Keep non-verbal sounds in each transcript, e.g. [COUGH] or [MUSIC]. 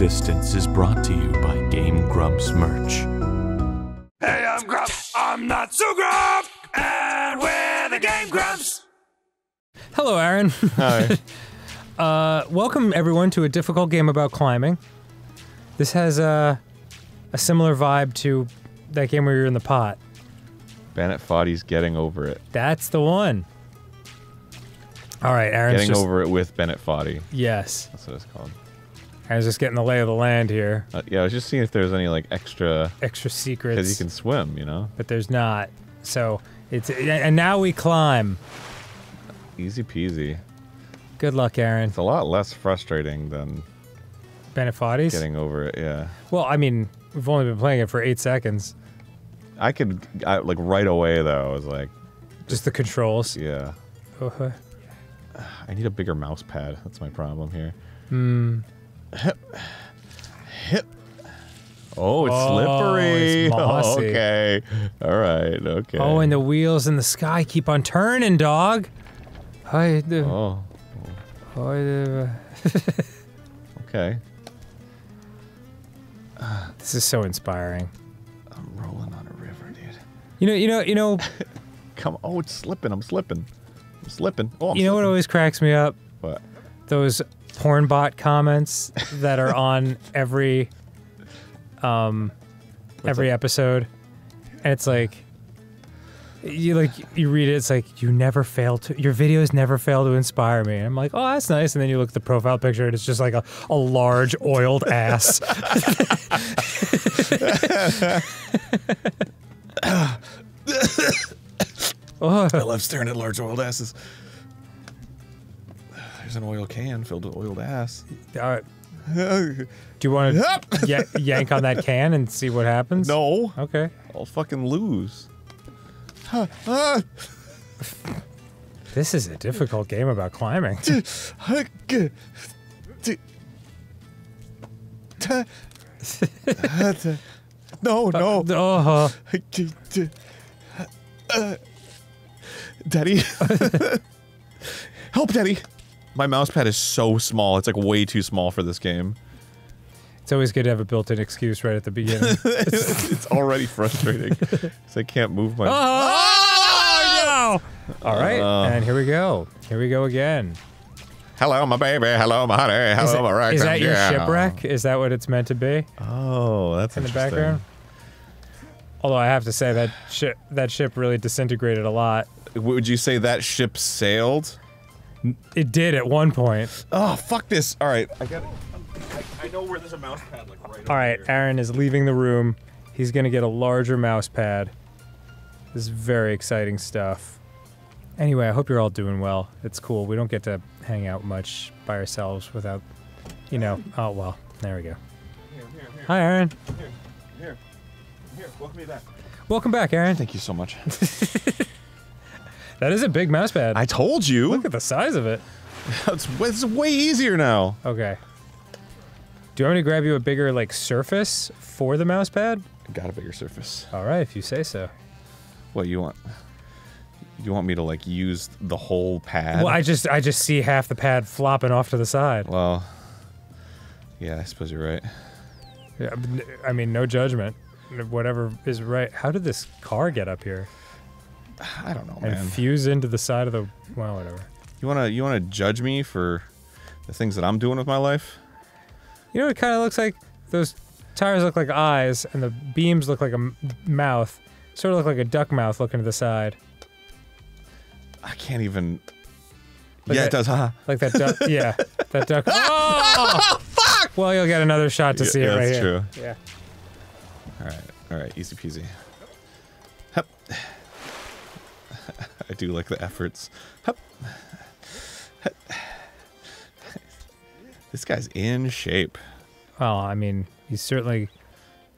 existence is brought to you by Game Grumps merch. Hey, I'm Grump. I'm not so Grump. And we're the Game Grumps. Hello, Arin. Hi. [LAUGHS] Uh, welcome everyone to a difficult game about climbing. This has a a similar vibe to that game where you're in the pot. Bennett Foddy's getting over it. That's the one. All right, Arin's Getting just over it with Bennett Foddy. yes. That's what it's called. Arin's just getting the lay of the land here. Uh, yeah, I was just seeing if there's any like extra Extra secrets because you can swim. You know, but there's not. So it's and now we climb. easy peasy. Good luck, Arin. It's a lot less frustrating than Bennett Foddy's. getting over it. Yeah, Well, I mean, we've only been playing it for eight seconds. I could I, like right away though. I was like, Just the controls. yeah, Uh-huh. I need a bigger mouse pad. That's my problem here. Hmm. Hip, hip. Oh, it's Oh, slippery. [LAUGHS] it's okay, all right, okay. Oh, and the wheels in the sky keep on turning, dog. Hi, the. oh, the. [LAUGHS] okay. [SIGHS] This is so inspiring. I'm rolling on a river, dude. You know, you know, you know, [LAUGHS] Come. Oh, it's slipping. I'm slipping. I'm slipping. Oh, I'm you know what always cracks me up? What? Those porn bot comments that are on every, um, every episode, and it's like. You like you read it. It's like you never fail to your videos never fail to inspire me. And I'm like, oh, that's nice. And then you look at the profile picture, and it's just like a, a large oiled ass. [LAUGHS] [LAUGHS] oh, I love staring at large oiled asses. An oil can filled with oiled ass. Uh, [LAUGHS] do you want to y- yank on that can and see what happens? No, Okay. I'll fucking lose. [LAUGHS] This is a difficult game about climbing. [LAUGHS] No, no. Oh, Daddy. Help, Daddy. My mouse pad is so small. It's like way too small for this game. it's always good to have a built-in excuse right at the beginning. [LAUGHS] it's already frustrating. [LAUGHS] 'cause I can't move my. oh, no! All right, Uh. and here we go. Here we go again. Hello, my baby. Hello, my honey. Hello, Is, my right is that your yeah. shipwreck? Is that what it's meant to be Oh, that's in the background? Although I have to say that ship that ship really disintegrated a lot. Would you say that ship sailed? It did at one point. Oh, fuck this. All right, I got it. I, I know where there's a mouse pad, like right All right, Arin is leaving the room. He's gonna get a larger mouse pad. This is very exciting stuff. Anyway, I hope you're all doing well. It's cool. We don't get to hang out much by ourselves without, you know. Oh well, there we go. Hi, Arin. Here, here, welcome me back. Welcome back, Arin. Thank you so much. [LAUGHS] That is a big mouse pad. I told you. Look at the size of it. [LAUGHS] it's, it's way easier now. Okay. Do you want me to grab you a bigger like surface for the mouse pad? I got a bigger surface. All right, if you say so. What you want? You want me to like use the whole pad? Well, I just I just see half the pad flopping off to the side. Well, yeah, I suppose you're right. Yeah, I mean, no judgment. Whatever is right. How did this car get up here I don't know, and man. fuse into the side of the? Well, whatever. You wanna you wanna judge me for the things that I'm doing with my life? You know, what it kind of looks like those tires look like eyes, and the beams look like a m- mouth. Sort of look like a duck mouth looking to the side, I can't even. Like yeah, that- it does. Huh? like that duck. [LAUGHS] yeah, that duck. [LAUGHS] Oh, [LAUGHS] fuck! Well, you'll get another shot to see yeah, it right that's here. true. Yeah. All right, all right, easy peasy. I do like the efforts. Hup. Hup. This guy's in shape. Well, I mean, he's certainly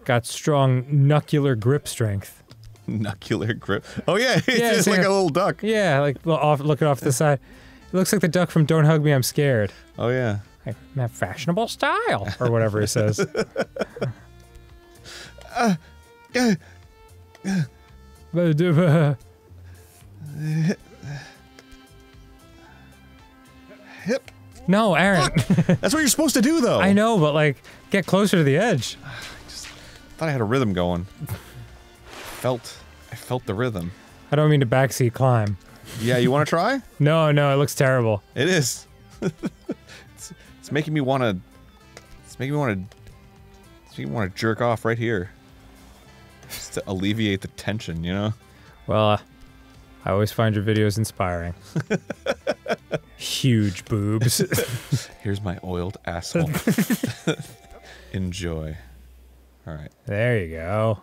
got strong knuckler grip strength. Knuckler grip. Oh yeah, [LAUGHS] it's, Yeah, it's like like a a- little duck. Yeah, like well, off, looking off the side. It looks like the duck from Don't Hug Me, I'm Scared. Oh yeah. I have fashionable style, or whatever he says. [LAUGHS] [LAUGHS] Uh, Hip. No, Arin. That's what you're supposed to do, though. I know, but like, get closer to the edge. I [SIGHS] just thought I had a rhythm going. Felt, I felt the rhythm. I don't mean to backseat climb. Yeah, you want to [LAUGHS] try? No, no, it looks terrible. It is. [LAUGHS] it's, it's making me want to. It's making me want to. It's making me want to jerk off right here. Just to alleviate the tension, you know. Well, uh, I always find your videos inspiring. [LAUGHS] Huge boobs. [LAUGHS] Here's my oiled asshole. [LAUGHS] Enjoy. All right. there you go.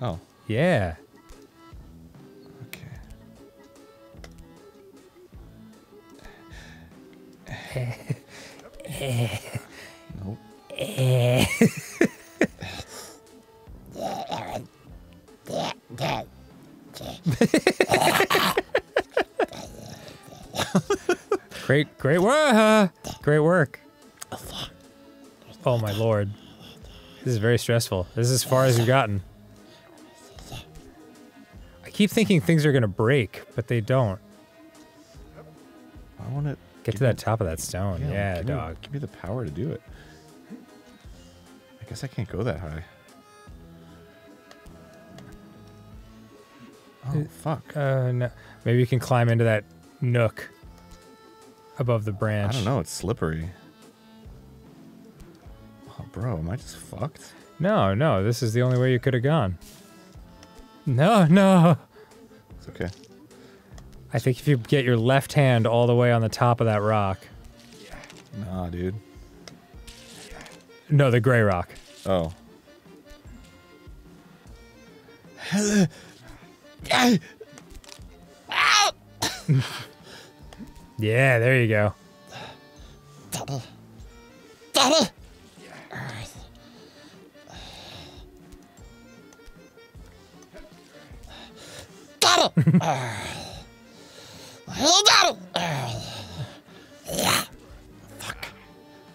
Oh. Yeah. Okay. nope. Great, great work. Great work. Oh my lord. This is very stressful. This is as far as you've gotten. I keep thinking things are gonna break, but they don't. I want to Get to that top of that stone. Yeah, give me- dog. give me the power to do it. I guess I can't go that high. Oh fuck! Uh, no. Maybe you can climb into that nook above the branch. I don't know. It's slippery. Oh, bro, am I just fucked? No, no, this is the only way you could have gone. No, no. It's okay. I think if you get your left hand all the way on the top of that rock. Nah, dude. No, the gray rock. Oh. [LAUGHS] Yeah, there you go.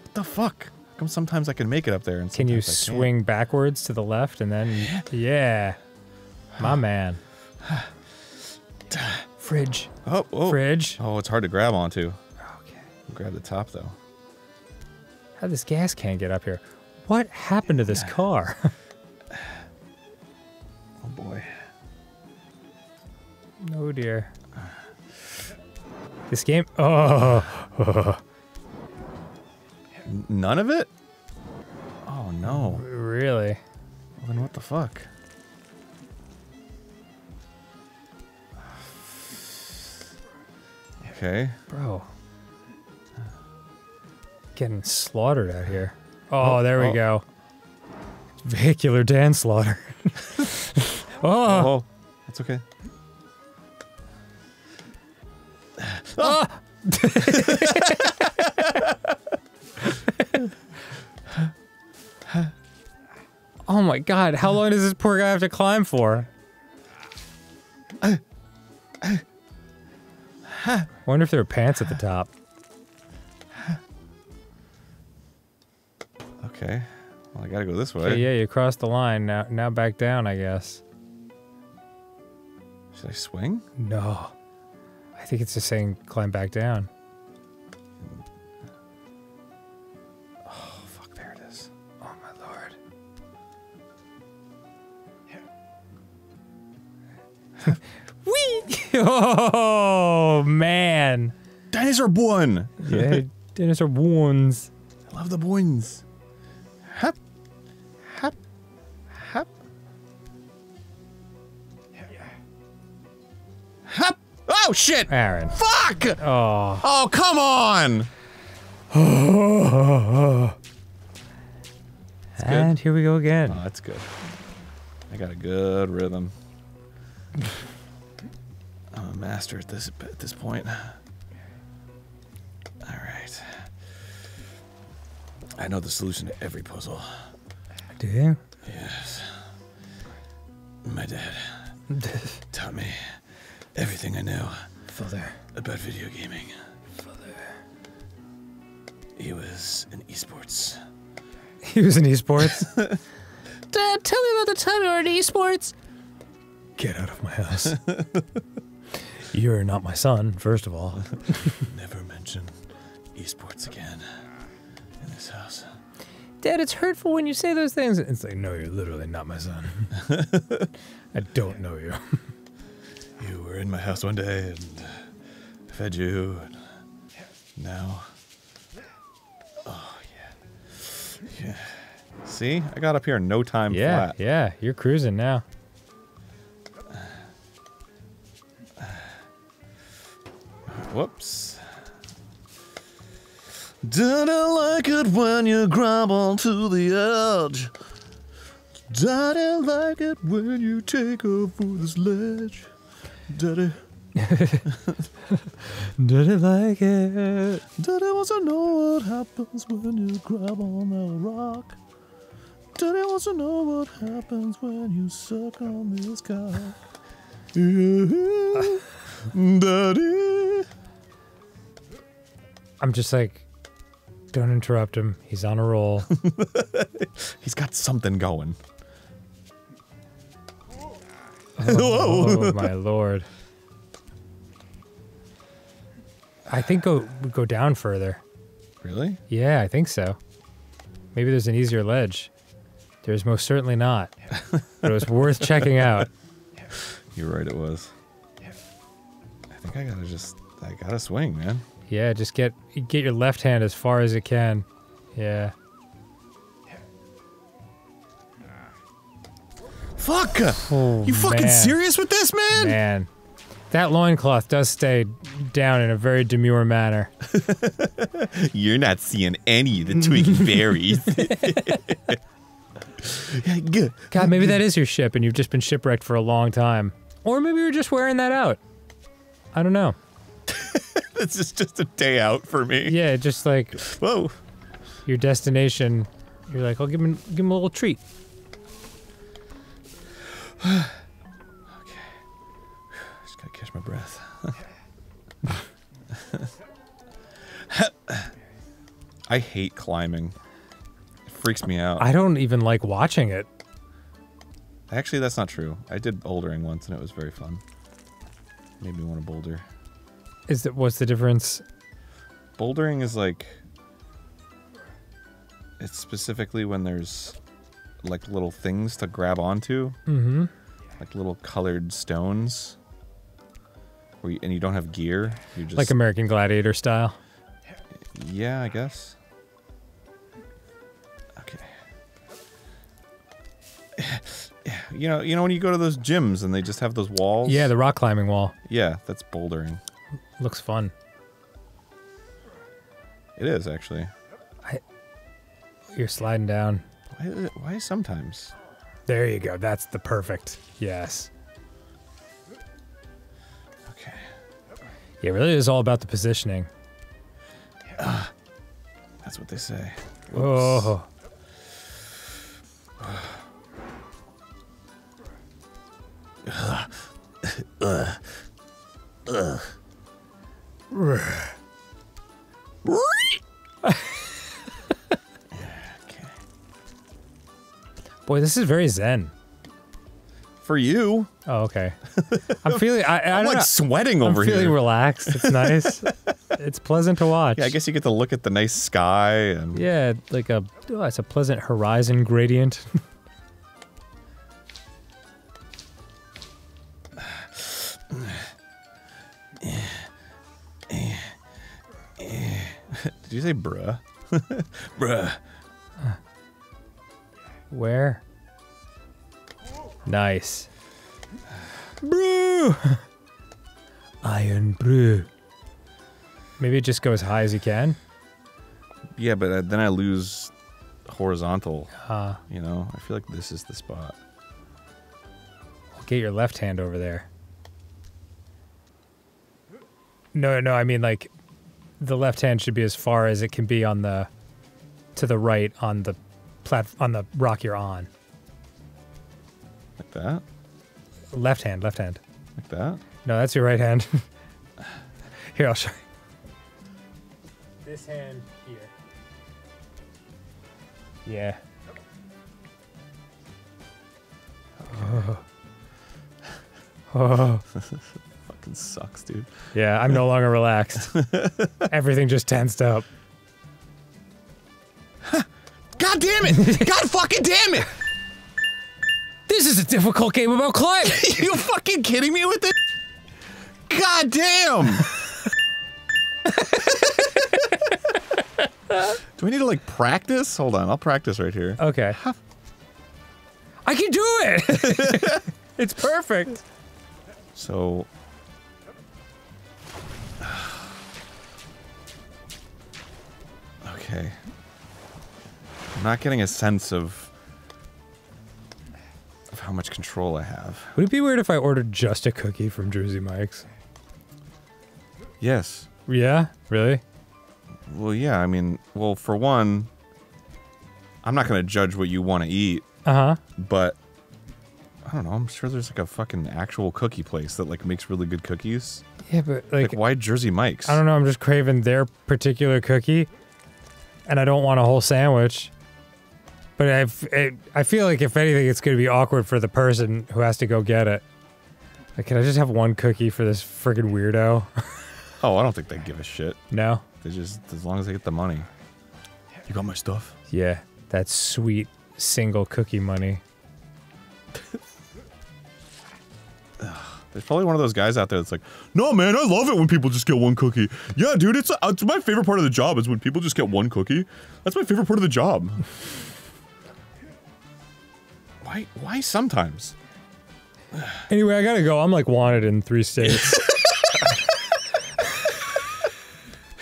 What the fuck? How come sometimes I can make it up there and Can you sometimes I can't? swing backwards to the left and then yeah. My man. [SIGHS] Fridge. Oh, oh. Fridge. Oh, it's hard to grab onto. Okay. Grab the top though. How'd this gas can get up here? What happened to this car? [LAUGHS] Oh boy. oh dear. This game. Oh, none of it? Oh no. really? Well, then what the fuck? Okay. Bro. Getting slaughtered out here. Oh, oh, there we oh. go. Vehicular Dan slaughter. [LAUGHS] Oh. oh, Oh, that's okay. Oh. [LAUGHS] oh my god, how long does this poor guy have to climb for? Wonder if there are pants at the top. Okay. Well, I gotta go this way. Okay, yeah, you crossed the line. Now, now back down, I guess. Should I swing? No, I think it's just saying climb back down. Oh, fuck, there it is. Oh my lord. [LAUGHS] Whee! [LAUGHS] Oh. Dinosaur! Yeah, [LAUGHS] dinosaur wounds. I love the boins. Hop. Hop. Hop. Hop. Oh, shit! Arin. Fuck! Oh. Oh, come on! [SIGHS] and here we go again. Oh, that's good. I got a good rhythm. [LAUGHS] I'm a master at this at this point. I know the solution to every puzzle. Do you? Yes. My dad [LAUGHS] taught me everything I know Father. about video gaming. Father. He was in esports. He was in esports. [LAUGHS] Dad, tell me about the time you were in esports. Get out of my house. [LAUGHS] You're not my son, first of all. Never mention esports again in this house. Dad, it's hurtful when you say those things. It's like, no, you're literally not my son. [LAUGHS] I don't know you. [LAUGHS] You were in my house one day and fed you, and now. Oh, yeah. Yeah. See? I got up here in no time yeah, flat. yeah, you're cruising now. Whoops. I like it when you grab onto the edge? I like it when you take over this ledge? Did it [LAUGHS] like it? Did it want to know what happens when you grab on that rock? Did it want to know what happens when you suck on this cock? Yeah. [LAUGHS] Daddy. I'm just like, don't interrupt him. He's on a roll. [LAUGHS] He's got something going. Oh, [LAUGHS] oh my lord. I think go go down further. Really? Yeah, I think so. Maybe there's an easier ledge. There's most certainly not. but it was worth [LAUGHS] checking out. You're right, it was. I think I gotta just, I gotta swing, man. Yeah, just get get your left hand as far as it can. Yeah. Fuck! Oh, you fucking man. serious with this, man? Man. That loincloth does stay down in a very demure manner. [LAUGHS] You're not seeing any of the twiggy [LAUGHS] berries. [LAUGHS] good. God, maybe that is your ship and you've just been shipwrecked for a long time. Or maybe you're just wearing that out. I don't know. [LAUGHS] This is just a day out for me. Yeah, just like Whoa. your destination, you're like, I'll give him give him a little treat. [SIGHS] Okay, [SIGHS] just gotta catch my breath. [LAUGHS] I hate climbing. It freaks me out. I don't even like watching it. Actually, that's not true. I did bouldering once and it was very fun. Made me want to boulder. Is that what's the difference? Bouldering is like it's specifically when there's like little things to grab onto, Mm-hmm. like little colored stones. Where you, and you don't have gear. You just Like American Gladiator style. Yeah, I guess. Okay. [SIGHS] You know, you know when you go to those gyms and they just have those walls. Yeah, the rock climbing wall. yeah, that's bouldering. Looks fun. It is actually. I, You're sliding down. Why? Why sometimes? There you go. That's the perfect. Yes. Okay. Yeah, really is all about the positioning. That's what they say. Oh. [SIGHS] Okay. [LAUGHS] Boy, this is very zen. For you, Oh, okay. I'm feeling. I, I I'm don't like know. sweating I'm over feeling here. relaxed. It's nice. [LAUGHS] it's pleasant to watch. yeah, I guess you get to look at the nice sky and Yeah, like a. Oh, it's a pleasant horizon gradient. [LAUGHS] Did you say bruh? [LAUGHS] bruh. Where? Nice. Brew. Irn-Bru. Maybe it just go as high as you can. Yeah, but uh, then I lose horizontal. Uh, You know, I feel like this is the spot. get your left hand over there. No, no, I mean like the left hand should be as far as it can be on the to the right on the plat on the rock you're on. Like that? Left hand, left hand. Like that? No, that's your right hand. [LAUGHS] here, I'll show you. This hand here. Yeah. Oh. [LAUGHS] Oh. [LAUGHS] fucking sucks, dude. Yeah, I'm no longer relaxed. [LAUGHS] Everything just tensed up. God damn it! [LAUGHS] God fucking damn it! This is a difficult game about climbing. [LAUGHS] you fucking kidding me with this? God damn! Do we need to like practice? Hold on, I'll practice right here. Okay. I can do it. it's perfect. So. Okay. I'm not getting a sense of of how much control I have. Would it be weird if I ordered just a cookie from Jersey Mike's? Yes. Yeah, really? Well, yeah. I mean, well, for one, I'm not gonna judge what you want to eat, Uh huh. but I don't know. I'm sure there's like a fucking actual cookie place that like makes really good cookies. Yeah, but like, Like, why Jersey Mike's? I don't know. I'm just craving their particular cookie, and I don't want a whole sandwich. But I've, it, I feel like if anything, it's going to be awkward for the person who has to go get it. Like, can I just have one cookie for this freaking weirdo? [LAUGHS] Oh, I don't think they give a shit. no. They just as long as they get the money. You got my stuff. Yeah, that sweet single cookie money. [LAUGHS] [SIGHS] There's probably one of those guys out there that's like, no, man, I love it when people just get one cookie. Yeah, dude, it's, uh, it's my favorite part of the job is when people just get one cookie. That's my favorite part of the job. [LAUGHS] why? Why sometimes? Anyway, I gotta go. I'm like wanted in three states. [LAUGHS]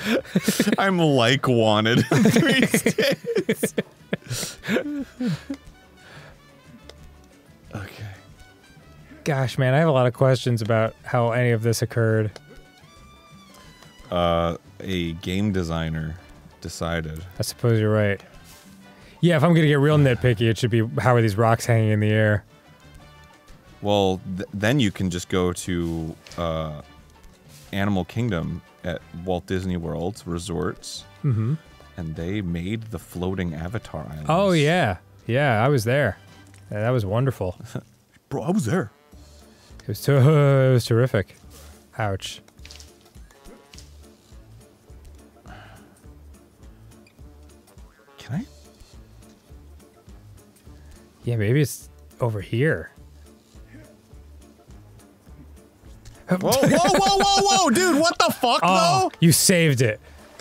[LAUGHS] I'm like wanted. in Three states. Gosh, man, I have a lot of questions about how any of this occurred. Uh, a game designer decided. I suppose you're right. Yeah, if I'm gonna get real nitpicky, it should be how are these rocks hanging in the air? Well, th- then you can just go to uh, Animal Kingdom at Walt Disney World's resorts, Mm-hmm. and they made the floating Avatar Islands. Oh yeah, yeah, I was there. Yeah, that was wonderful. [LAUGHS] bro, I was there. It was to- [LAUGHS] it was terrific. Ouch. Can I? Yeah, maybe it's over here. Whoa, whoa, whoa, whoa, whoa, dude! What the fuck, Oh, you saved it. [LAUGHS]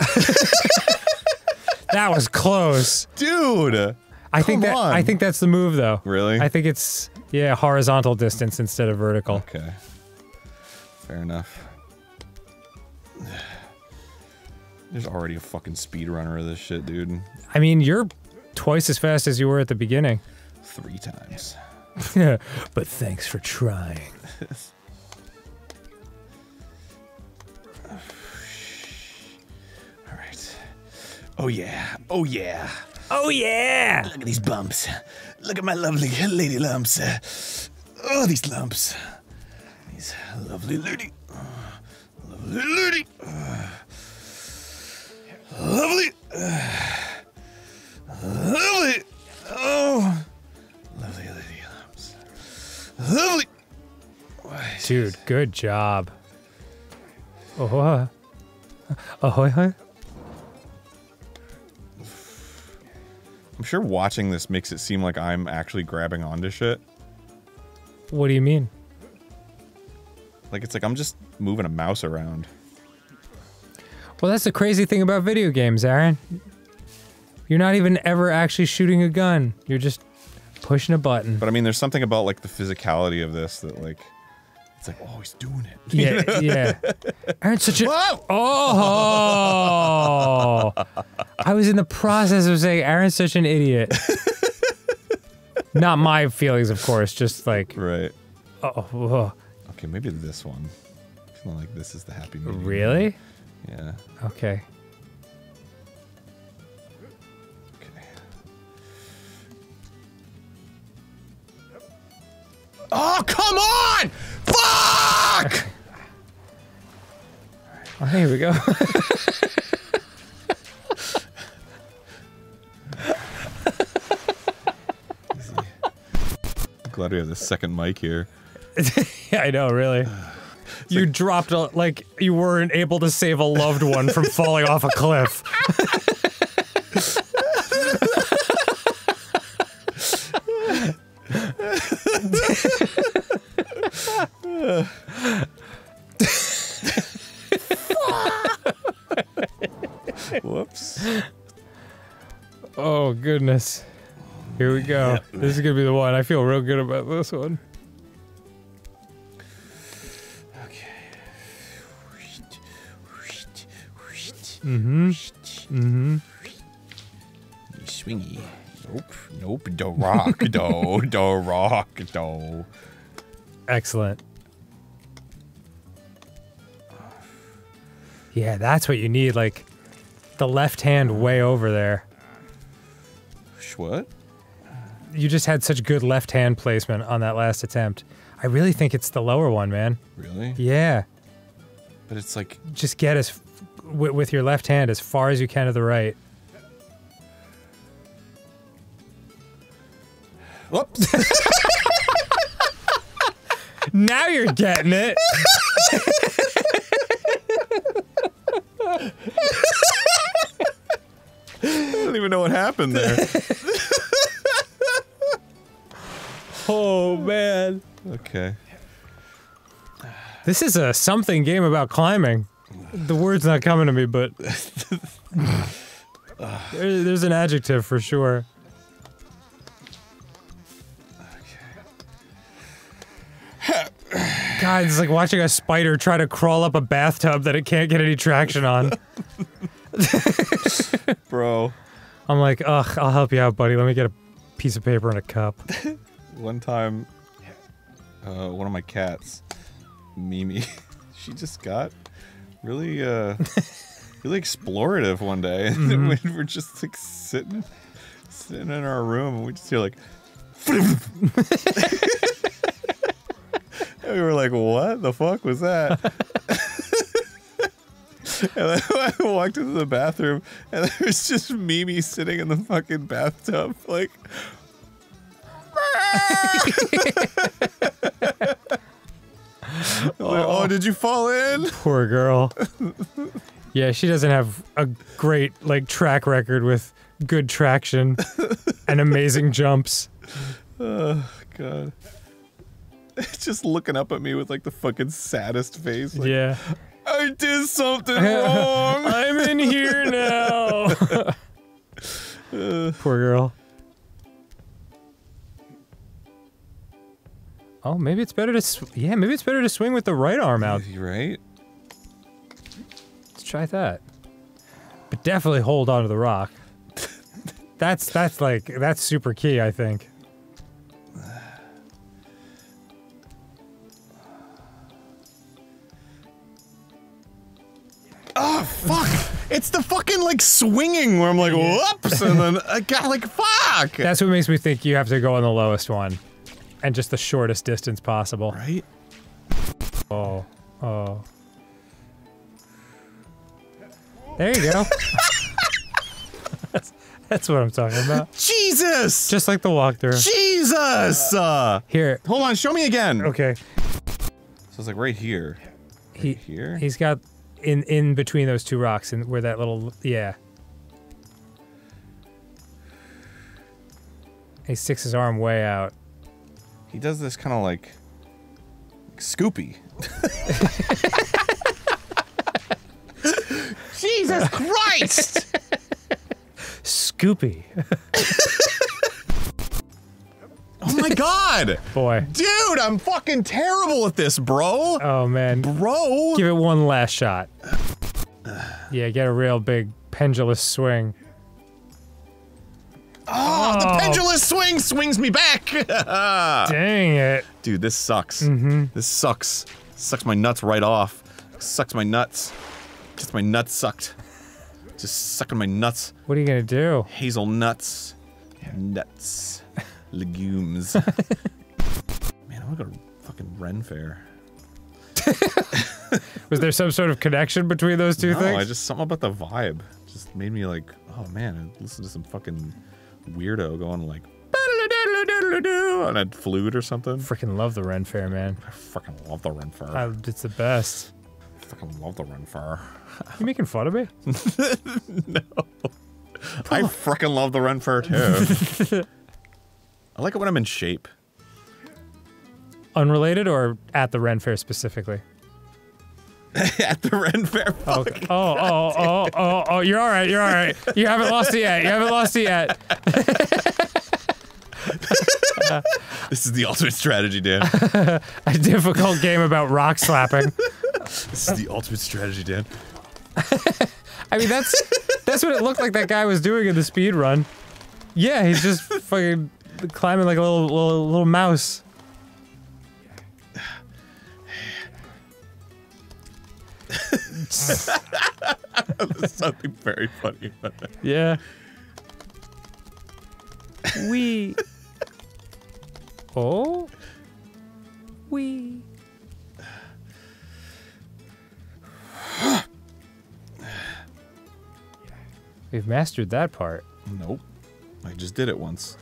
that was close. dude? I think that on. I think that's the move though. Really? I think it's yeah, horizontal distance instead of vertical. Okay. Fair enough. There's already a fucking speedrunner of this shit, dude. I mean, you're twice as fast as you were at the beginning. Three times. Yeah, [LAUGHS] but thanks for trying. [LAUGHS] All right. Oh yeah. Oh yeah. Oh yeah. Look at these bumps. Look at my lovely lady lumps. Uh, Oh, these lumps. These lovely lady. uh, Lovely lady. uh, Lovely. uh, Lovely. Oh. Lovely lady lumps. Lovely. Dude, good job. Oh, uh, ahoy, hoy. I'm sure watching this makes it seem like I'm actually grabbing onto shit. What do you mean? Like it's like I'm just moving a mouse around. Well, that's the crazy thing about video games, Arin. You're not even ever actually shooting a gun. You're just pushing a button. But I mean, there's something about like the physicality of this that like it's like, oh, he's doing it. Yeah, [LAUGHS] yeah. Arin's such a Whoa! oh. I was in the process of saying Arin's such an idiot. Not my feelings, of course. Just like, Right. oh, oh. Okay, maybe this one. I feel like this is the happy medium. really? Yeah. Okay. Okay. Oh, come on! Fuck! Oh, here we go. [LAUGHS] Glad we have the second mic here. [LAUGHS] yeah, I know, really. You dropped a, like you weren't able to save a loved one from falling off a cliff. [LAUGHS] Goodness. Here we go. This is gonna be the one. I feel real good about this one. Mm-hmm. Mm-hmm. Swingy. Nope. Nope. Do rock. Do. Do [LAUGHS] rock. Do. Excellent. Yeah, that's what you need. Like the left hand way over there. What? You just had such good left hand placement on that last attempt. I really think it's the lower one, man. Really? Yeah. But it's like Just get as with your left hand as far as you can to the right. Whoops. [LAUGHS] Now you're getting it. [LAUGHS] I don't even know what happened there. [LAUGHS] oh man. Okay. This is a something game about climbing. The word's not coming to me, but [LAUGHS] there, there's an adjective for sure. God, it's like watching a spider try to crawl up a bathtub that it can't get any traction on. [LAUGHS] [LAUGHS] Bro, I'm like, ugh, I'll help you out, buddy. Let me get a piece of paper and a cup. [LAUGHS] one time, uh, one of my cats, Mimi, [LAUGHS] she just got really, uh, really explorative one day. And we were just like sitting, sitting in our room, and we just hear like, and we were like, "What the fuck was that?" And then [LAUGHS] I walked into the bathroom, and there was just Mimi sitting in the fucking bathtub, like. [LAUGHS] Like, oh, oh, did you fall in? Poor girl. Yeah, she doesn't have a great like track record with good traction and amazing jumps. Oh, God. [LAUGHS] Just looking up at me with like the fucking saddest face. Like, yeah. I did something [LAUGHS] wrong. I'm in here now. [LAUGHS] Poor girl. Oh, maybe it's better to yeah, maybe it's better to swing with the right arm out. Right? Let's try that. But definitely hold on to the rock. [LAUGHS] That's that's like that's super key, I think. It's the fucking like swinging where I'm like, whoops, and then I got like, fuck. That's what makes me think you have to go on the lowest one and just the shortest distance possible. right? Oh, oh. There you go. that's, [LAUGHS] [LAUGHS] that's what I'm talking about. Jesus! Just like the walkthrough. Jesus! Uh, Here. hold on, show me again. Okay. So it's like right here. He here? He's got in in between those two rocks and where that little yeah. He sticks his arm way out. He does this kind of like Scoopy. [LAUGHS] Jesus Christ! [LAUGHS] Scoopy. [LAUGHS] Oh my [LAUGHS] god! Boy. Dude, I'm fucking terrible at this, bro! Oh man. Bro! Give it one last shot. Yeah, get a real big pendulous swing. Oh, the Oh. pendulous swing swings me back! [LAUGHS] Dang it. Dude, this sucks. Mm-hmm. This sucks. Sucks my nuts right off. Sucks my nuts. Gets my nuts sucked. Just sucking my nuts. What are you gonna do? Hazelnuts. Nuts. nuts. Legumes. [LAUGHS] Man, I wanna go to fucking Ren Fair. Was there some sort of connection between those two No, things? I just something about the vibe just made me like, oh man, I listened to some fucking weirdo going like on a flute or something. Freaking love the Ren Fair, man. I fucking love the Ren Fair. It's the best. I fucking love the Ren Fair. You making fun of me? No. I freaking love the Ren Fair too. I like it when I'm in shape. Unrelated or at the Ren Fair specifically? [LAUGHS] At the Ren Fair. Oh, okay. oh, oh, oh, oh, oh, you're all right. You're all right. You haven't lost it yet. You haven't lost it yet. [LAUGHS] This is the ultimate strategy, Dan. [LAUGHS] A difficult game about rock slapping. this is the ultimate strategy, Dan. I mean, that's that's what it looked like that guy was doing in the speed run. Yeah, he's just fucking climbing like a little little, little mouse. There's something very funny about that. Yeah. We. [LAUGHS] Oh. We. We've mastered that part Nope. I just did it once.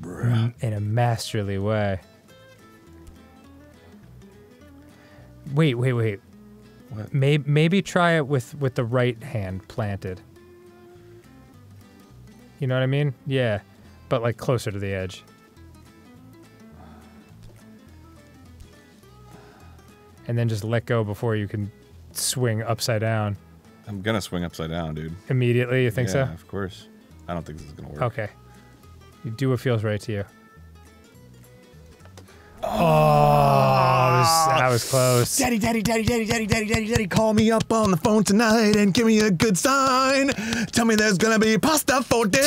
Bruh. in a masterly way. Wait, wait, wait. What? Maybe, maybe try it with with the right hand planted. You know what I mean? Yeah, but like closer to the edge. And then just let go before you can swing upside down I'm gonna swing upside down, dude. immediately. You think so? yeah, of course. I don't think this is gonna work. Okay. You do what feels right to you. Oh, that was, ah, that was close. Daddy, daddy, daddy, daddy, daddy, daddy, daddy, daddy, call me up on the phone tonight and give me a good sign. Tell me there's gonna be pasta for dinner. [LAUGHS]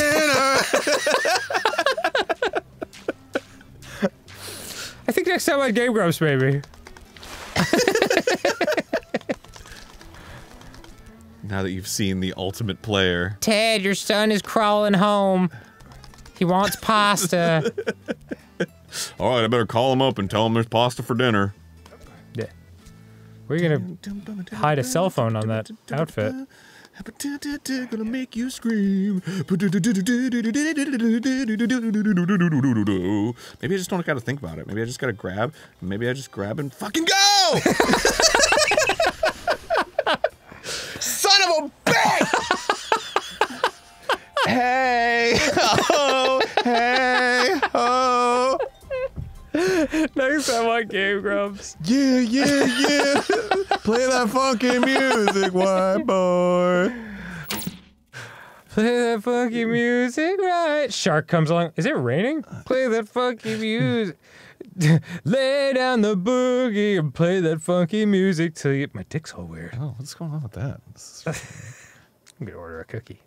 I think next time on Game Grumps, maybe. [LAUGHS] now that you've seen the ultimate player. Ted, your son is crawling home. He wants pasta. [LAUGHS] All right, I better call him up and tell him there's pasta for dinner. yeah. We're gonna hide a cell phone on that outfit. Gonna make you scream. Maybe I just don't gotta think about it. Maybe I just gotta grab. Maybe I just grab and fucking go. [LAUGHS] Son of a bitch! Hey, oh, hey, oh. Next time on Game Grumps. Yeah, yeah, yeah. Play that funky music, white boy. Play that funky music, right? Shark comes along. Is it raining? Play that funky music. [LAUGHS] Lay down the boogie and play that funky music till you. My dick's all weird. Oh, what's going on with that? [LAUGHS] I'm gonna order a cookie.